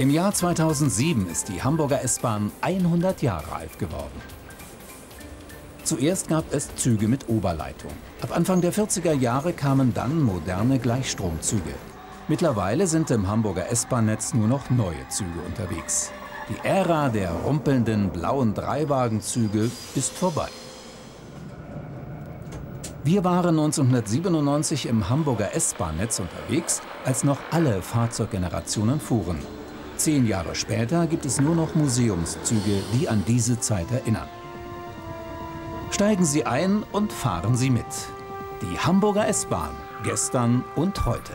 Im Jahr 2007 ist die Hamburger S-Bahn 100 Jahre alt geworden. Zuerst gab es Züge mit Oberleitung. Ab Anfang der 40er Jahre kamen dann moderne Gleichstromzüge. Mittlerweile sind im Hamburger S-Bahn-Netz nur noch neue Züge unterwegs. Die Ära der rumpelnden blauen Dreiwagenzüge ist vorbei. Wir waren 1997 im Hamburger S-Bahn-Netz unterwegs, als noch alle Fahrzeuggenerationen fuhren. Zehn Jahre später gibt es nur noch Museumszüge, die an diese Zeit erinnern. Steigen Sie ein und fahren Sie mit. Die Hamburger S-Bahn, gestern und heute.